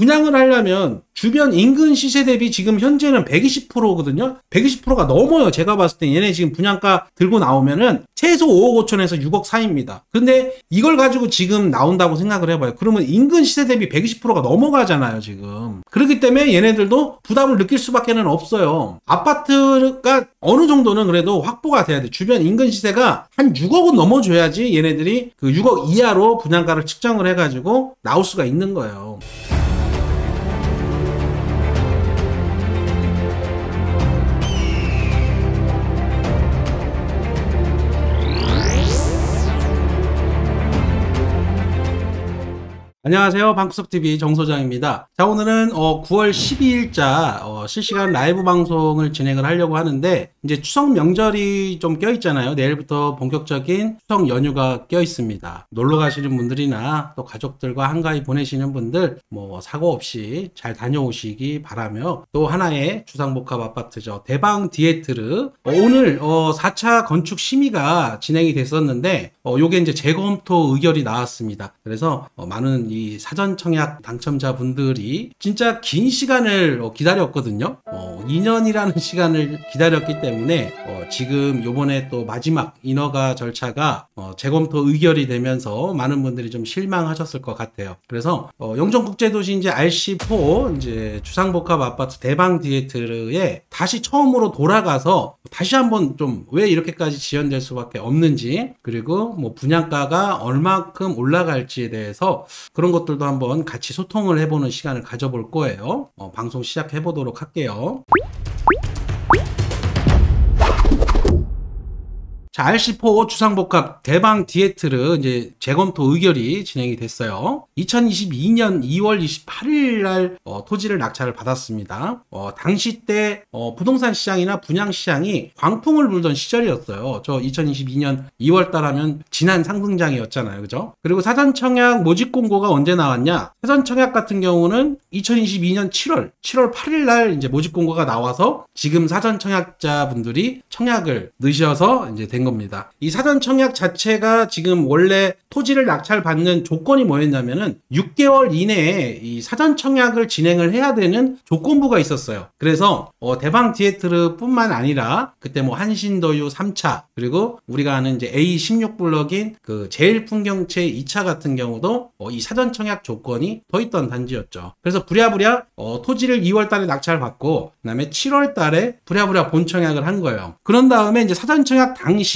분양을 하려면 주변 인근 시세 대비 지금 현재는 120%거든요. 120%가 넘어요. 제가 봤을 때 얘네 지금 분양가 들고 나오면은 최소 5억 5천에서 6억 사이입니다. 근데 이걸 가지고 지금 나온다고 생각을 해봐요. 그러면 인근 시세 대비 120%가 넘어가잖아요, 지금. 그렇기 때문에 얘네들도 부담을 느낄 수밖에는 없어요. 아파트가 어느 정도는 그래도 확보가 돼야 돼. 주변 인근 시세가 한 6억은 넘어줘야지 얘네들이 그 6억 이하로 분양가를 측정을 해가지고 나올 수가 있는 거예요. 안녕하세요. 방구석TV 정소장입니다. 자, 오늘은 어, 9월 12일자 어, 실시간 라이브 방송을 진행을 하려고 하는데 이제 추석 명절이 좀 껴있잖아요. 내일부터 본격적인 추석 연휴가 껴있습니다. 놀러 가시는 분들이나 또 가족들과 한가위 보내시는 분들 뭐 사고 없이 잘 다녀오시기 바라며 또 하나의 주상복합 아파트죠. 대방 디에트르 어, 오늘 어, 4차 건축 심의가 진행이 됐었는데 어, 요게 이제 재검토 의결이 나왔습니다. 그래서 어, 많은 이 사전 청약 당첨자분들이 진짜 긴 시간을 어, 기다렸거든요. 어, 2년이라는 시간을 기다렸기 때문에 어, 지금 요번에 또 마지막 인허가 절차가 어, 재검토 의결이 되면서 많은 분들이 좀 실망하셨을 것 같아요. 그래서 어, 영종국제도시 이제 RC4 이제 주상복합 아파트 대방 디에트르에 다시 처음으로 돌아가서 다시 한번 좀 왜 이렇게까지 지연될 수밖에 없는지 그리고 뭐 분양가가 얼마큼 올라갈지에 대해서 그런 것들도 한번 같이 소통을 해보는 시간을 가져볼 거예요. 어, 방송 시작해 보도록 할게요. you 자, RC4 주상복합 대방 디에트르 이제 재검토 의결이 진행이 됐어요. 2022년 2월 28일 날 어, 토지를 낙찰을 받았습니다. 어, 당시 때 어, 부동산 시장이나 분양 시장이 광풍을 불던 시절이었어요. 저 2022년 2월 달 하면 지난 상승장이었잖아요. 그죠? 그리고 사전 청약 모집 공고가 언제 나왔냐? 사전 청약 같은 경우는 2022년 7월, 7월 8일 날 이제 모집 공고가 나와서 지금 사전 청약자분들이 청약을 넣으셔서 이제 된 겁니다. 이 사전 청약 자체가 지금 원래 토지를 낙찰받는 조건이 뭐였냐면은 6개월 이내에 이 사전 청약을 진행을 해야 되는 조건부가 있었어요. 그래서 어, 대방 디에트르뿐만 아니라 그때 뭐 한신도유 3차 그리고 우리가 아는 이제 A16 블럭인 그 제일 풍경채 2차 같은 경우도 어, 이 사전 청약 조건이 더 있던 단지였죠. 그래서 부랴부랴 어, 토지를 2월 달에 낙찰받고 그다음에 7월 달에 부랴부랴 본청약을 한 거예요. 그런 다음에 이제 사전 청약 당시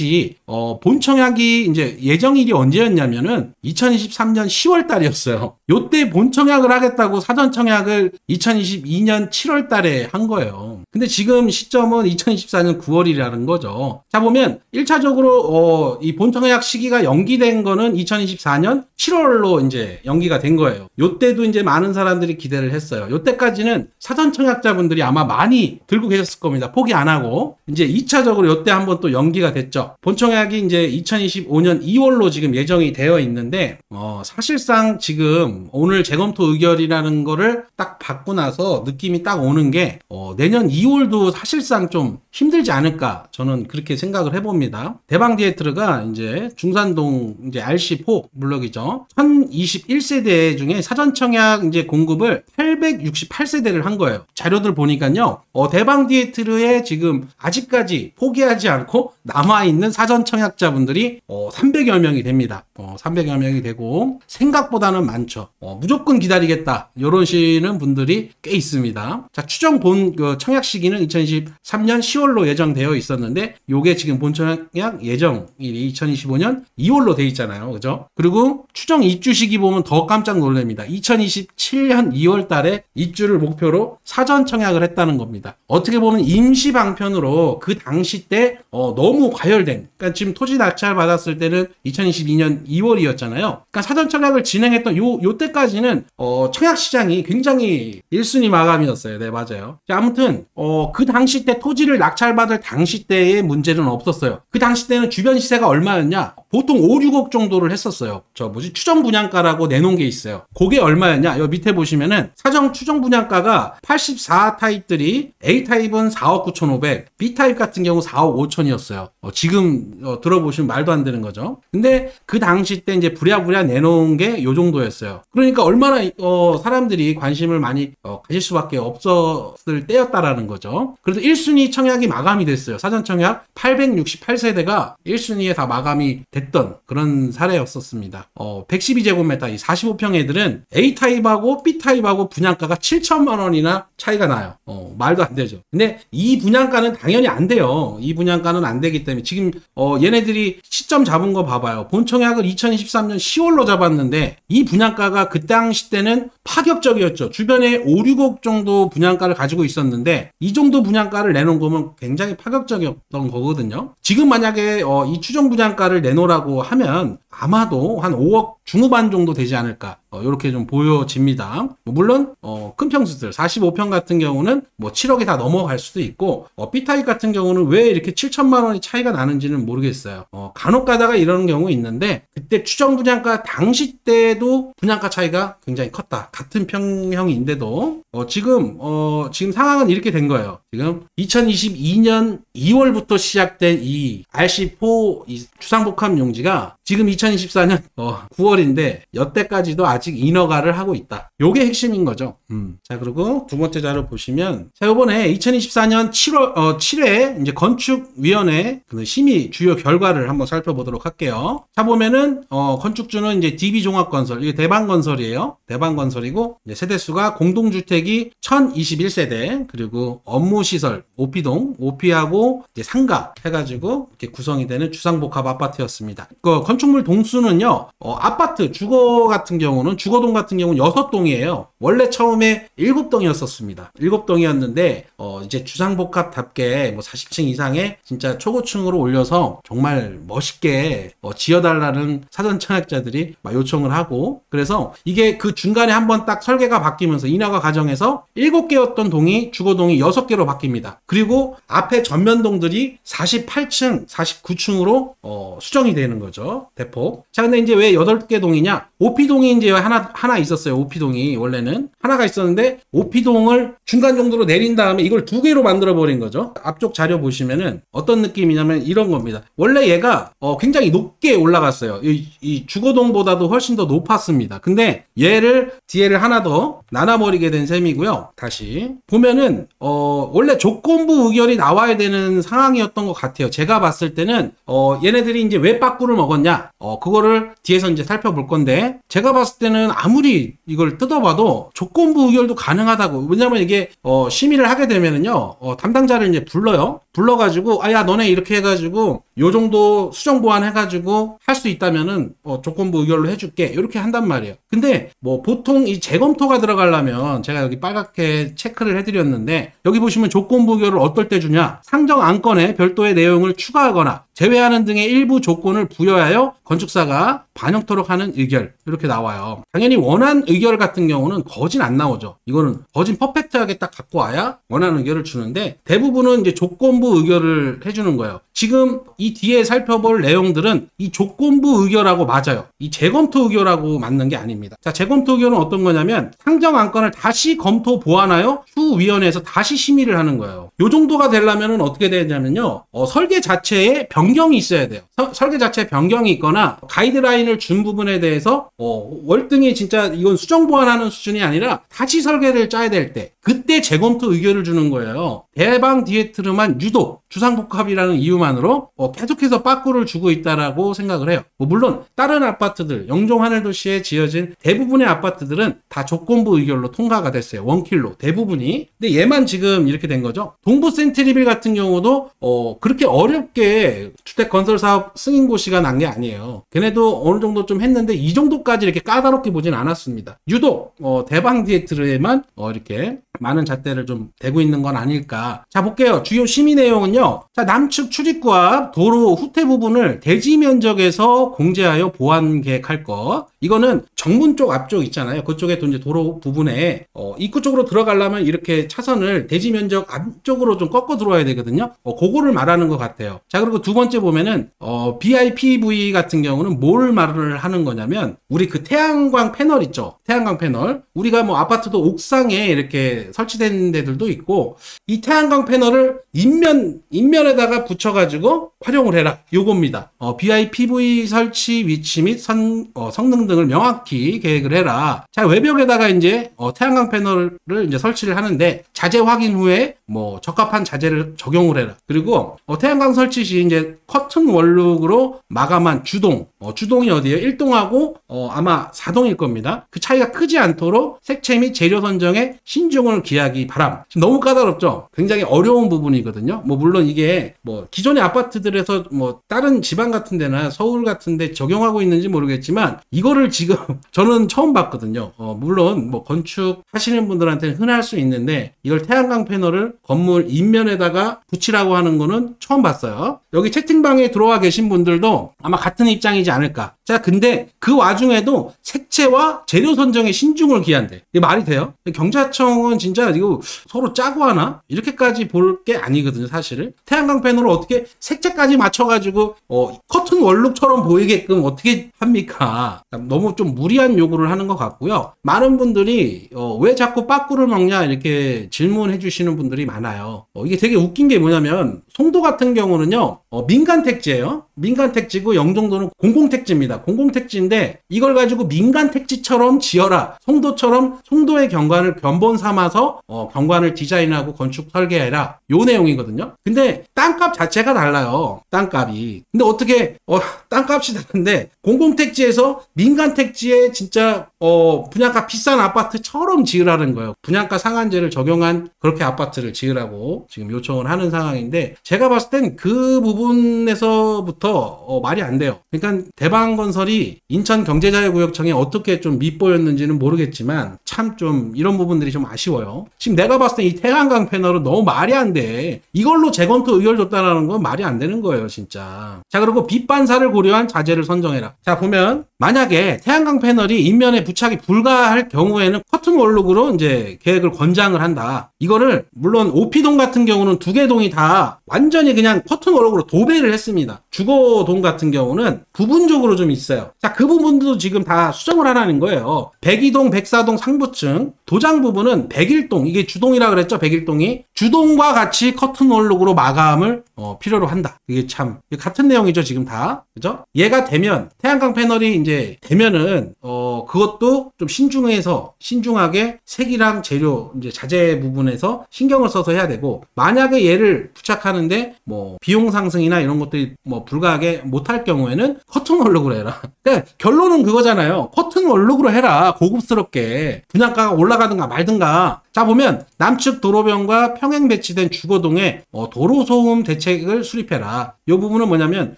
어, 본청약이 이제 예정일이 언제였냐면은 2023년 10월 달이었어요. 요때 본청약을 하겠다고 사전 청약을 2022년 7월 달에 한 거예요. 근데 지금 시점은 2024년 9월이라는 거죠. 자 보면 1차적으로 어, 이 본청약 시기가 연기된 거는 2024년 7월로 이제 연기가 된 거예요. 요때도 이제 많은 사람들이 기대를 했어요. 요때까지는 사전 청약자분들이 아마 많이 들고 계셨을 겁니다. 포기 안 하고 이제 2차적으로 요때 한번 또 연기가 됐죠. 본청약이 이제 2025년 2월로 지금 예정이 되어 있는데 어, 사실상 지금 오늘 재검토 의결이라는 거를 딱 받고 나서 느낌이 딱 오는 게 어, 내년 2월도 사실상 좀 힘들지 않을까 저는 그렇게 생각을 해봅니다. 대방 디에트르가 이제 중산동 이제 RC4 블럭이죠. 1021세대 중에 사전 청약 이제 공급을 868세대를 한 거예요. 자료들 보니까요. 어, 대방 디에트르에 지금 아직까지 포기하지 않고 남아있는 사전 청약자분들이 어, 300여 명이 됩니다. 어, 300여 명이 되고 생각보다는 많죠. 어, 무조건 기다리겠다. 이러시는 분들이 꽤 있습니다. 자, 추정 본 그 청약 시기는 2023년 10월로 예정되어 있었는데 요게 지금 본 청약 예정일이 2025년 2월로 돼 있잖아요. 그죠? 그리고 추정 입주 시기 보면 더 깜짝 놀랍니다. 2027년 2월 달에 입주를 목표로 사전 청약을 했다는 겁니다. 어떻게 보면 임시 방편으로 그 당시 때 어, 너무 과열된 그러니까 지금 토지 낙찰 받았을 때는 2022년 2월이었잖아요. 그러니까 사전 청약을 진행했던 요, 요 때까지는 어, 청약 시장이 굉장히 1순위 마감이었어요. 네, 맞아요. 자, 아무튼 어, 그 당시 때 토지를 낙찰받을 당시 때의 문제는 없었어요. 그 당시 때는 주변 시세가 얼마였냐? 보통 5, 6억 정도를 했었어요. 저 뭐지? 추정 분양가라고 내놓은 게 있어요. 그게 얼마였냐? 여기 밑에 보시면은 사정 추정 분양가가 84 타입들이 A 타입은 4억 9,500, B 타입 같은 경우 4억 5천이었어요. 어, 지금 어, 들어보시면 말도 안 되는 거죠. 근데 그 당시 때 이제 부랴부랴 내놓은 게 요 정도였어요. 그러니까 얼마나 어, 사람들이 관심을 많이 어, 가질 수밖에 없었을 때였다라는 거죠. 그래도 1순위 청약이 마감이 됐어요. 사전 청약 868세대가 1순위에 다 마감이 됐던 그런 사례였었습니다. 어, 112제곱미터 이 45평 애들은 A 타입하고 B 타입하고 분양가가 7천만 원이나 차이가 나요. 어, 말도 안 되죠. 근데 이 분양가는 당연히 안 돼요. 이 분양가는 안 되기 때문에 지금 어, 얘네들이 시점 잡은 거 봐봐요. 본청약을 2023년 10월로 잡았는데 이 분양가가 그 당시 때는 파격적이었죠. 주변에 5, 6억 정도 분양가를 가지고 있었는데 이 정도 분양가를 내놓은 거면 굉장히 파격적이었던 거거든요. 지금 만약에 어, 이 추정 분양가를 내놓으라고 하면 아마도 한 5억 중후반 정도 되지 않을까 어, 이렇게 좀 보여집니다. 뭐 물론 어, 큰 평수들 45평 같은 경우는 뭐 7억이 다 넘어갈 수도 있고 어, B타입 같은 경우는 왜 이렇게 7천만 원이 차이가 나는지는 모르겠어요. 어, 간혹 가다가 이러는 경우 있는데 그때 추정 분양가 당시 때도 분양가 차이가 굉장히 컸다. 같은 평형인데도 어, 지금 어, 지금 상황은 이렇게 된 거예요. 지금 2022년 2월부터 시작된 이 RC4 이 주상복합 용지가 지금 2024년 어, 9월인데 여태까지도 아직 인허가를 하고 있다. 요게 핵심인 거죠. 음. 자 그리고 두 번째 자료 보시면 자 요번에 2024년 7월 어, 7회 이제 건축위원회 그 심의 주요 결과를 한번 살펴보도록 할게요. 자 보면은 어, 건축주는 이제 DB종합건설 이게 대방건설이에요. 대방건설이고 세대수가 공동주택이 1021세대 그리고 업무시설 오피동 오피하고 이제 상가 해가지고 이렇게 구성이 되는 주상복합 아파트였습니다. 그 건축물 동수는요 어, 아파트 주거 같은 경우는 주거동 같은 경우는 6동이에요. 원래 처음에 7동이었었습니다. 7동이었는데 어, 이제 주상복합답게 뭐 40층 이상의 진짜 초고층으로 올려서 정말 멋있게 어, 지어달라는 사전 청약자들이 막 요청을 하고 그래서 이게 그 중간에 한번 딱 설계가 바뀌면서 인허가 과정에서 7개였던 동이 주거동이 6개로 바뀝니다. 그리고 앞에 전면동들이 48층, 49층으로 어, 수정이 되는 거죠. 대폭. 자, 근데 이제 왜 8개 동이냐? 오피동이 이제 하나, 하나 있었어요. 오피동이 원래는. 하나가 있었는데, 오피동을 중간 정도로 내린 다음에 이걸 두 개로 만들어 버린 거죠. 앞쪽 자료 보시면은 어떤 느낌이냐면 이런 겁니다. 원래 얘가 어, 굉장히 높게 올라갔어요. 이, 이 주거동보다도 훨씬 더 높았습니다. 근데 얘를 뒤에를 하나 더 나눠 버리게 된 셈이고요. 다시 보면은 어, 원래 조건부 의결이 나와야 되는 상황이었던 것 같아요. 제가 봤을 때는 어, 얘네들이 이제 왜 빠꾸를 먹었냐? 어, 그거를 뒤에서 이제 살펴볼 건데 제가 봤을 때는 아무리 이걸 뜯어봐도 조건부 의결도 가능하다고. 왜냐면 이게 어, 심의를 하게 되면은요 어, 담당자를 이제 불러요. 불러가지고 아야 너네 이렇게 해가지고 요 정도 수정 보완 해가지고 할 수 있다면은 어, 조건부 의결로 해줄게 이렇게 한단 말이에요. 근데 뭐 보통 이 재검토가 들어가려면 제가 여기 빨갛게 체크를 해드렸는데 여기 보시면 조건부 의결을 어떨 때 주냐 상정 안건에 별도의 내용을 추가하거나 제외하는 등의 일부 조건을 부여하여 건축사가 반영토록 하는 의결 이렇게 나와요. 당연히 원한 의결 같은 경우는 거진 안 나오죠. 이거는 거진 퍼펙트하게 딱 갖고 와야 원하는 의결을 주는데 대부분은 이제 조건부 의결을 해주는 거예요. 지금 이 뒤에 살펴볼 내용들은 이 조건부 의결하고 맞아요. 이 재검토 의결하고 맞는 게 아닙니다. 자, 재검토 의결은 어떤 거냐면 상정 안건을 다시 검토 보완하여 추위원회에서 다시 심의를 하는 거예요. 요 정도가 되려면 어떻게 되냐면요. 어, 설계 자체에 변경이 있어야 돼요. 서, 설계 자체에 변경이 있거나 가이드라인을 준 부분에 대해서 어, 월등히 진짜 이건 수정 보완하는 수준이 아니라 다시 설계를 짜야 될 때 그때 재검토 의결을 주는 거예요. 대방 디에트르만 유독 주상복합이라는 이유만으로 어, 계속해서 빠꾸를 주고 있다라고 생각을 해요. 뭐 물론 다른 아파트들 영종 하늘도시에 지어진 대부분의 아파트들은 다 조건부 의결로 통과가 됐어요. 원킬로 대부분이. 근데 얘만 지금 이렇게 된 거죠. 동부 센트리빌 같은 경우도 어, 그렇게 어렵게 주택 건설 사업 승인 고시가 난 게 아니에요. 걔네도 어느 정도 좀 했는데 이 정도까지 이렇게 까다롭게 보진 않았습니다. 유독 어, 대방 디에트르에만 어, 이렇게 많은 잣대를 좀 대고 있는 건 아닐까. 자 볼게요. 주요 심의 내용은요. 자 남측 출입구 앞 도로 후퇴 부분을 대지 면적에서 공제하여 보완 계획할 것. 이거는 정문 쪽 앞쪽 있잖아요. 그쪽에 또 이제 도로 부분에 어, 입구 쪽으로 들어가려면 이렇게 차선을 대지 면적 앞쪽으로 좀 꺾어 들어와야 되거든요. 어, 그거를 말하는 것 같아요. 자 그리고 두 번째 보면은 어, BIPV 같은 경우는 뭘 말을 하는 거냐면 우리 그 태양광 패널 있죠. 태양광 패널. 우리가 뭐 아파트도 옥상에 이렇게 설치된 데들도 있고 이 태양광 패널을 인면 인면에다가 붙여가지고 활용을 해라 요겁니다. 어, BIPV 설치 위치 및 선, 어, 성능 등을 명확히 계획을 해라. 자 외벽에다가 이제 어, 태양광 패널을 이제 설치를 하는데 자재 확인 후에 뭐 적합한 자재를 적용을 해라. 그리고 어, 태양광 설치 시 이제 커튼 원룩으로 마감한 주동, 어, 주동이 어디에요? 1동하고 어, 아마 4동일 겁니다. 그 차이가 크지 않도록 색채 및 재료 선정에 신중을 기하기 바람. 너무 까다롭죠? 굉장히 어려운 부분이거든요. 뭐 물론 이게 뭐 기존의 아파트들에서 뭐 다른 지방 같은 데나 서울 같은 데 적용하고 있는지 모르겠지만 이거를 지금 저는 처음 봤거든요. 어, 물론 뭐 건축 하시는 분들한테는 흔할 수 있는데 이걸 태양광 패널을 건물 인면에다가 붙이라고 하는 거는 처음 봤어요. 여기 채팅방에 들어와 계신 분들도 아마 같은 입장이지 않을까. 자, 근데 그 와중에도 색채와 재료 선정에 신중을 기한대. 이게 말이 돼요? 경찰청은 진짜 이거 서로 짜고 하나? 이렇게까지 볼 게 아니거든요, 사실은. 태양광 패널을 어떻게 색채까지 맞춰가지고, 어, 커튼 원룩처럼 보이게끔 어떻게 합니까? 너무 좀 무리한 요구를 하는 것 같고요. 많은 분들이, 어, 왜 자꾸 빠꾸를 먹냐? 이렇게 질문해 주시는 분들이 많아요. 어, 이게 되게 웃긴 게 뭐냐면, 송도 같은 경우는요, 어, 민간 택지예요. 민간 택지고 영종도는 공공 택지입니다. 공공 택지인데 이걸 가지고 민간 택지처럼 지어라. 송도처럼 송도의 경관을 견본 삼아서 어, 경관을 디자인하고 건축 설계해라. 요 내용이거든요. 근데 땅값 자체가 달라요. 땅값이. 근데 어떻게 어, 땅값이 다른데 공공 택지에서 민간 택지에 진짜 어, 분양가 비싼 아파트처럼 지으라는 거예요. 분양가 상한제를 적용한 그렇게 아파트를 지으라고 지금 요청을 하는 상황인데 제가 봤을 땐 그 부분에서부터 어, 말이 안 돼요. 그러니까 대방건설이 인천경제자유구역청에 어떻게 좀 밉보였는지는 모르겠지만 참 좀 이런 부분들이 좀 아쉬워요. 지금 내가 봤을 때 이 태양광 패널은 너무 말이 안 돼. 이걸로 재건토 의결 줬다라는 건 말이 안 되는 거예요, 진짜. 자, 그리고 빛 반사를 고려한 자재를 선정해라. 자, 보면 만약에 태양광 패널이 인면에 부착이 불가할 경우에는 커튼 원룩으로 이제 계획을 권장을 한다. 이거를 물론 오피동 같은 경우는 두 개 동이 다 완전히 그냥 원룩으로 도배를 했습니다. 주거동 같은 경우는 부분적으로 좀 있어요. 자, 그 부분도 지금 다 수정을 하라는 거예요. 백이동, 백사동 상부층, 도장 부분은 백일동, 이게 주동이라 그랬죠, 백일동이. 주동과 같이 커튼월 look으로 마감을 어, 필요로 한다. 이게 참 같은 내용이죠, 지금 다. 그죠? 얘가 되면 태양광 패널이 이제 되면은 어, 그것도 좀 신중해서 신중하게 색이랑 재료 이제 자재 부분에서 신경을 써서 해야 되고 만약에 얘를 부착하는 데 뭐 비용 상승이나 이런 것들이 뭐 불가하게 못할 경우에는 커튼월 look으로 해라. 그러니까 결론은 그거잖아요. 커튼월 look으로 해라. 고급스럽게 분양가가 올라가든가 말든가 자 보면 남측 도로변과 평행 배치된 주거동에 어, 도로 소음 대책을 수립해라. 이 부분은 뭐냐면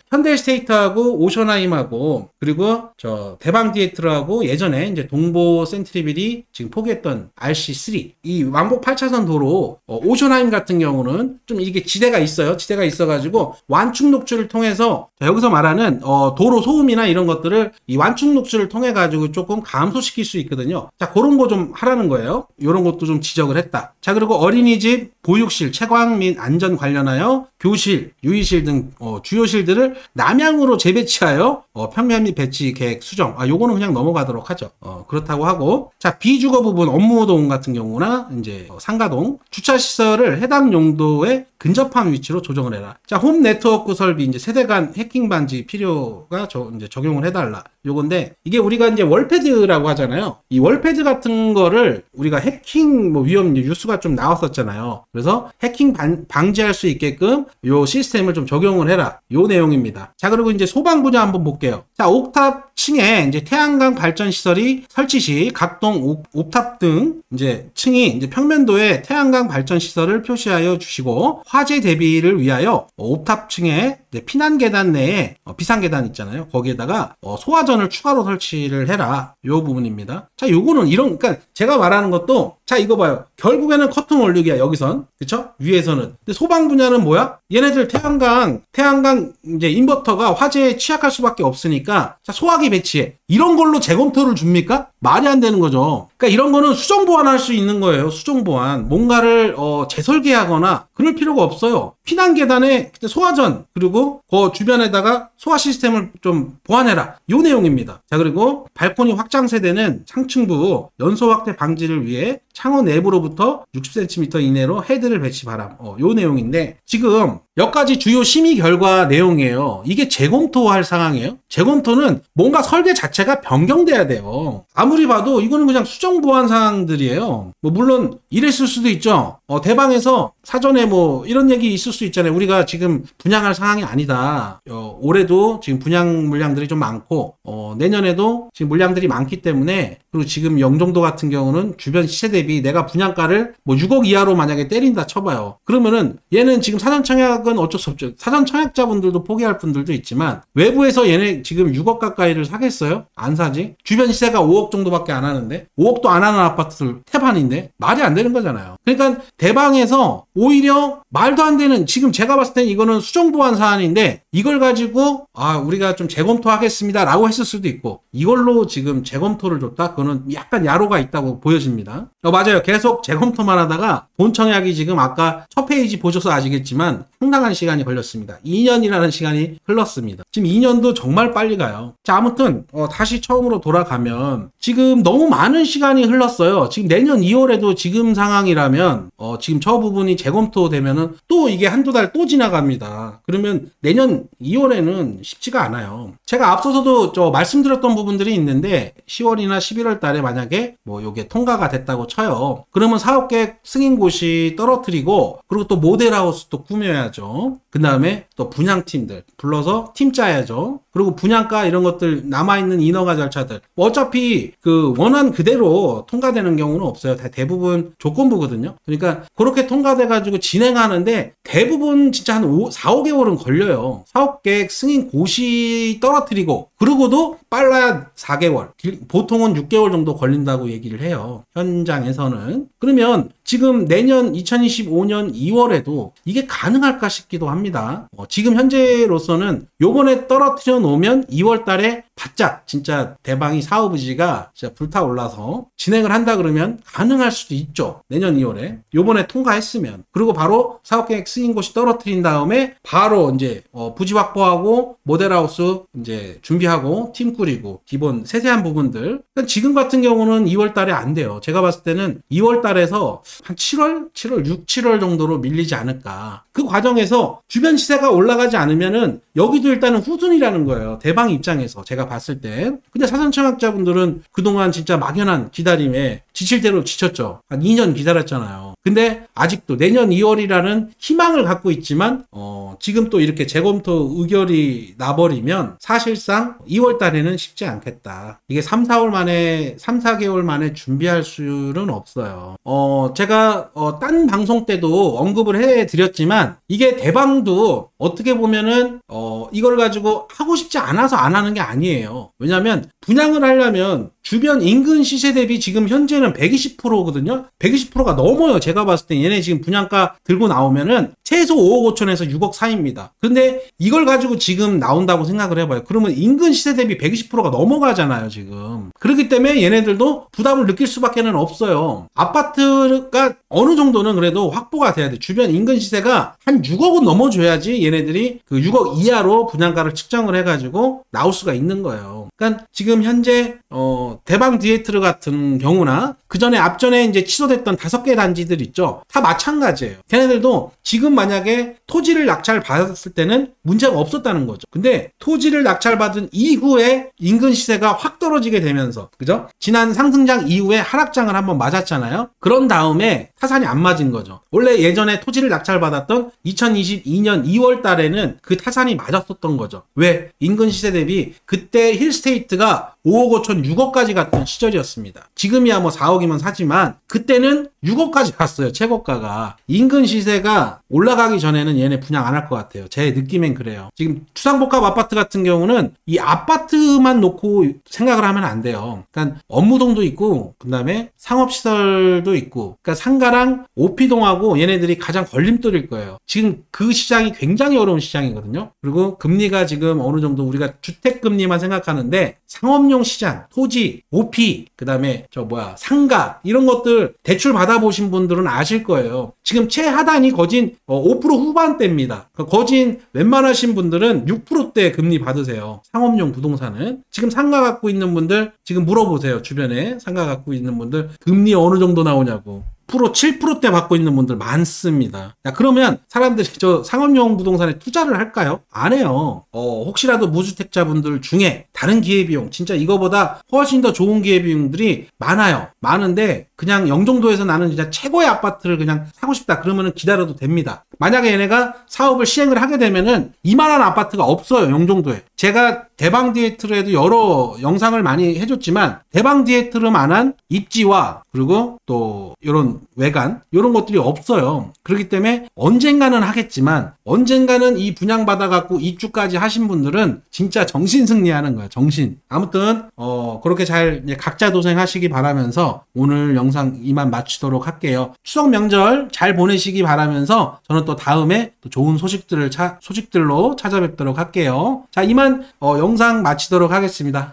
현대스테이트하고 오션하임하고 그리고 저 대방 디에트르라고 예전에 이제 동보 센트리빌이 지금 포기했던 RC3 이 왕복 8차선 도로 어, 오션하임 같은 경우는 좀 이게 지대가 있어 요. 지대가 있어가지고 완충 녹지를 통해서 여기서 말하는 어, 도로 소음이나 이런 것들을 이 완충 녹지를 통해 가지고 조금 감소시킬 수 있거든요. 자 그런 거 좀 하라는 거예요. 이런 것도 좀 지적을 했다. 자 그리고 어린이집, 보육실, 채광 및 안전 관련하여 교실, 유희실 등 어, 주요실들을 남향으로 재배치하여 어, 평면 및 배치 계획 수정. 아 요거는 그냥 넘어가도록 하죠. 어, 그렇다고 하고 자 비주거 부분 업무동 같은 경우나 이제 어, 상가동 주차 시설을 해당 용도에 근접한 위치로 조정을 해라. 자, 홈 네트워크 설비 이제 세대 간 해킹 방지 필요가 저 이제 적용을 해달라. 요건데 이게 우리가 이제 wall pad라고 하잖아요. 이 wall pad 같은 거를 우리가 해킹 뭐 위험 뉴스가 좀 나왔었잖아요. 그래서 해킹 반, 방지할 수 있게끔 요 시스템을 좀 적용을 해라. 요 내용입니다. 자, 그리고 이제 소방 분야 한번 볼게요. 자, 옥탑 층에 이제 태양광 발전 시설이 설치 시 각동 옥, 옥탑 등 이제 층이 이제 평면도에 태양광 발전 시설을 표시하여 주시고 화재 대비를 위하여 옥탑 층에 피난 계단 내에 어, 비상 계단 있잖아요. 거기에다가 어, 소화전을 추가로 설치를 해라. 요 부분입니다. 자, 요거는 이런 그러니까 제가 말하는 것도 자, 이거 봐요. 결국에는 커튼 원육이야. 여기선. 그쵸? 위에서는. 근데 소방 분야는 뭐야? 얘네들 태양광 태양광 이제 인버터가 화재에 취약할 수밖에 없으니까 자, 소화기 배치해. 이런 걸로 재검토를 줍니까? 말이 안 되는 거죠. 그러니까 이런 거는 수정 보완할 수 있는 거예요. 수정 보완. 뭔가를 어, 재설계하거나 그럴 필요가 없어요. 피난 계단에 소화전 그리고 그 주변에다가 소화 시스템을 좀 보완해라. 요 내용입니다. 자 그리고 발코니 확장 세대는 창층부 연소 확대 방지를 위해 창호 내부로부터 60cm 이내로 헤드를 배치 바람. 어, 요 내용인데 지금 몇 가지 주요 심의 결과 내용이에요. 이게 재검토할 상황이에요. 재검토는 뭔가 설계 자체 가 변경돼야 돼요. 아무리 봐도 이거는 그냥 수정 보완 사항들이에요. 뭐 물론 이랬을 수도 있죠. 어, 대방에서 사전에 뭐 이런 얘기 있을 수 있잖아요. 우리가 지금 분양할 상황이 아니다. 어, 올해도 지금 분양 물량들이 좀 많고 어, 내년에도 지금 물량들이 많기 때문에 그리고 지금 영종도 같은 경우는 주변 시세 대비 내가 분양가를 뭐 6억 이하로 만약에 때린다 쳐봐요. 그러면은 얘는 지금 사전 청약은 어쩔 수 없죠. 사전 청약자분들도 포기할 분들도 있지만 외부에서 얘네 지금 6억 가까이를 사겠어요? 안 사지? 주변 시세가 5억 정도밖에 안 하는데 5억도 안 하는 아파트들 태반인데 말이 안 되는 거잖아요. 그러니까 대방에서 오히려 말도 안 되는 지금 제가 봤을 땐 이거는 수정 보완 사안인데 이걸 가지고 아 우리가 좀 재검토하겠습니다 라고 했을 수도 있고 이걸로 지금 재검토를 줬다 그거는 약간 야로가 있다고 보여집니다. 어, 맞아요. 계속 재검토만 하다가 본청약이 지금 아까 첫 페이지 보셔서 아시겠지만 상당한 시간이 걸렸습니다. 2년이라는 시간이 흘렀습니다. 지금 2년도 정말 빨리 가요. 자 아무튼 어, 다시 처음으로 돌아가면 지금 너무 많은 시간이 흘렀어요. 지금 내년 2월에도 지금 상황이라면 어, 지금 저 부분이 재검토되면은 또 이게 한두 달 또 지나갑니다. 그러면 내년 2월에는 쉽지가 않아요. 제가 앞서서도 저 말씀드렸던 부분들이 있는데 10월이나 11월 달에 만약에 뭐 요게 통과가 됐다고 쳐요. 그러면 사업계획 승인고시 떨어뜨리고 그리고 또 모델하우스 또 꾸며야죠. 그 다음에 또 분양팀들 불러서 팀 짜야죠. 그리고 분양가 이런 것들 남아있는 인허가 절차들 뭐 어차피 그 원안 그대로 통과되는 경우는 없어요. 다 대부분 조건부거든요. 그러니까 그렇게 통과돼가지고 진행하는데 대부분 진짜 한 5, 4, 5개월은 걸려요. 사업계획 승인 고시 떨어뜨리고 그러고도 빨라야 4개월 보통은 6개월 정도 걸린다고 얘기를 해요. 현장에서는 그러면 지금 내년 2025년 2월에도 이게 가능할까 싶기도 합니다. 어, 지금 현재로서는 요번에 떨어뜨려 놓으면 2월 달에 바짝 진짜 대방이 사업 의지가 진짜 불타올라서 진행을 한다 그러면 가능할 수도 있죠. 내년 2월에. 요번에 통과했으면. 그리고 바로 사업계획 승인 곳이 떨어뜨린 다음에 바로 이제 어, 부지 확보하고 모델하우스 이제 준비하고 팀 꾸리고 기본 세세한 부분들. 그러니까 지금 같은 경우는 2월 달에 안 돼요. 제가 봤을 때는 2월 달에서 한 7월, 7월, 6, 7월 정도로 밀리지 않을까. 그 과정에서 주변 시세가 올라가지 않으면은 여기도 일단은 후순이라는 거예요. 대방 입장에서 제가 봤을 때. 근데 사전청약자분들은 그동안 진짜 막연한 기다림에 지칠 대로 지쳤죠. 한 2년 기다렸잖아요. 근데 아직도 내년 2월이라는 희망을 갖고 있지만 어, 지금 또 이렇게 재검토 의결이 나버리면 사실상 2월 달에는 쉽지 않겠다. 이게 3, 4월 만에 3, 4개월 만에 준비할 수는 없어요. 어, 제가 어, 딴 방송 때도 언급을 해 드렸지만 이게 대방도 어떻게 보면은 어, 이걸 가지고 하고 싶지 않아서 안 하는 게 아니에요. 왜냐면 분양을 하려면 주변 인근 시세 대비 지금 현재는 120%거든요. 120%가 넘어요. 제가 봤을 때 얘네 지금 분양가 들고 나오면은 최소 5억 5천에서 6억 사이입니다. 근데 이걸 가지고 지금 나온다고 생각을 해봐요. 그러면 인근 시세 대비 120%가 넘어가잖아요, 지금. 그렇기 때문에 얘네들도 부담을 느낄 수밖에는 없어요. 아파트가 어느 정도는 그래도 확보가 돼야 돼. 주변 인근 시세가 한 6억은 넘어줘야지 얘네들이 그 6억 이하로 분양가를 측정을 해가지고 나올 수가 있는 거예요. 그러니까 지금 현재 어 대방 디에트르 같은 경우나 그 전에 앞전에 이제 취소됐던 다섯 개 단지들 있죠. 다 마찬가지예요. 걔네들도 지금 만약에 토지를 낙찰 받았을 때는 문제가 없었다는 거죠. 근데 토지를 낙찰 받은 이후에 인근 시세가 확 떨어지게 되면서 그죠? 지난 상승장 이후에 하락장을 한번 맞았잖아요. 그런 다음에 타산이 안 맞은 거죠. 원래 예전에 토지를 낙찰 받았던 2022년 2월 달에는 그 타산이 맞았었던 거죠. 왜? 인근 시세 대비 그때 힐스테이트가 5억 5천 6억까지 갔던 시절이었습니다. 지금이야 뭐 4억 4억이면 사지만 그때는 6억까지 갔어요. 최고가가. 인근 시세가 올라가기 전에는 얘네 분양 안 할 것 같아요. 제 느낌엔 그래요. 지금 추상복합 아파트 같은 경우는 이 아파트만 놓고 생각을 하면 안 돼요. 그러니까 업무동도 있고 그다음에 상업시설도 있고 그러니까 상가랑 오피동하고 얘네들이 가장 걸림돌일 거예요. 지금 그 시장이 굉장히 어려운 시장이거든요. 그리고 금리가 지금 어느 정도 우리가 주택금리만 생각하는데 상업용 시장, 토지, 오피, 그 다음에 저 뭐야 상가 이런 것들 대출 받아보신 분들은 아실 거예요. 지금 최하단이 거진 5% 후반대입니다. 그 거진 웬만하신 분들은 6%대 금리 받으세요. 상업용 부동산은 지금 상가 갖고 있는 분들 지금 물어보세요. 주변에 상가 갖고 있는 분들 금리 어느 정도 나오냐고. 프로 7%대 받고 있는 분들 많습니다. 야, 그러면 사람들이 저 상업용 부동산에 투자를 할까요? 안 해요. 어, 혹시라도 무주택자분들 중에 다른 기회비용, 진짜 이거보다 훨씬 더 좋은 기회비용들이 많아요. 많은데 그냥 영종도에서 나는 진짜 최고의 아파트를 그냥 사고 싶다. 그러면은 기다려도 됩니다. 만약에 얘네가 사업을 시행을 하게 되면은 이만한 아파트가 없어요. 영종도에. 제가 대방 디에트로에도 여러 영상을 많이 해줬지만 대방 디에트로만한 입지와 그리고 또 이런 외관 이런 것들이 없어요. 그렇기 때문에 언젠가는 하겠지만 언젠가는 이 분양 받아 갖고 입주까지 하신 분들은 진짜 정신 승리하는 거야. 정신. 아무튼 어 그렇게 잘 각자 도생하시기 바라면서 오늘 영상 이만 마치도록 할게요. 추석 명절 잘 보내시기 바라면서 저는 또 다음에 또 좋은 소식들을 차, 소식들로 찾아뵙도록 할게요. 자 이만 어, 영상 마치도록 하겠습니다.